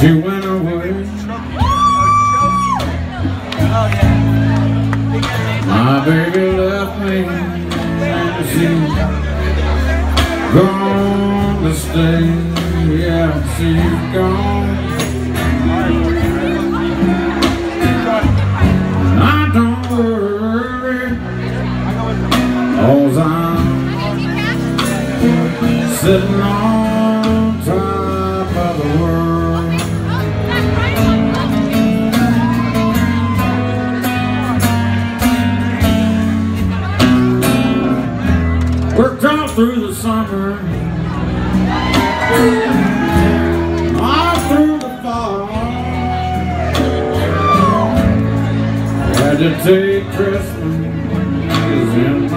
She went away. My baby left me she's gone to stay. Yeah, she's gone. I don't worry, I'm sitting on through the summer, all through the fall. Had to take Christmas in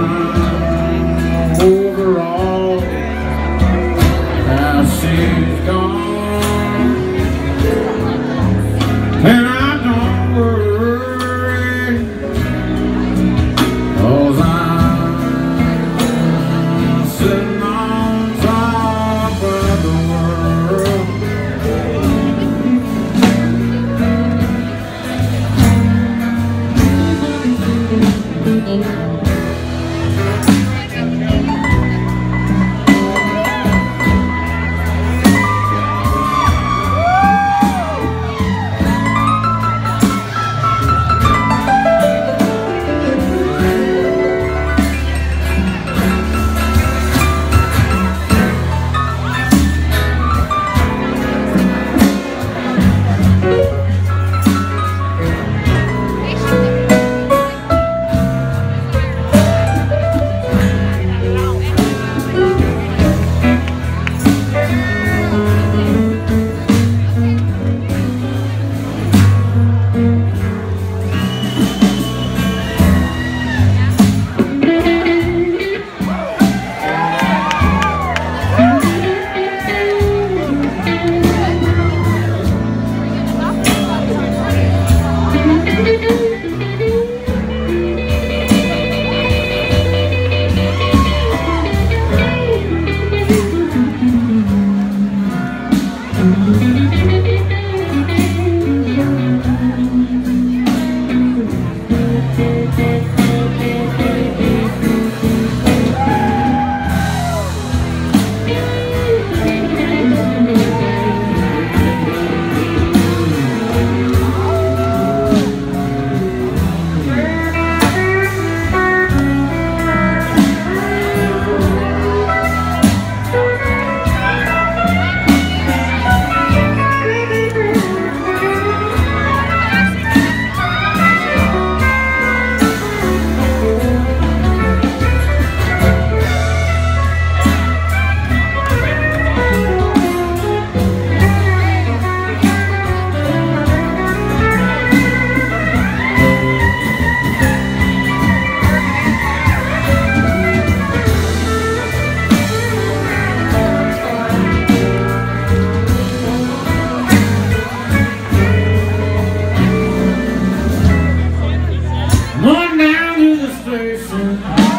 station. I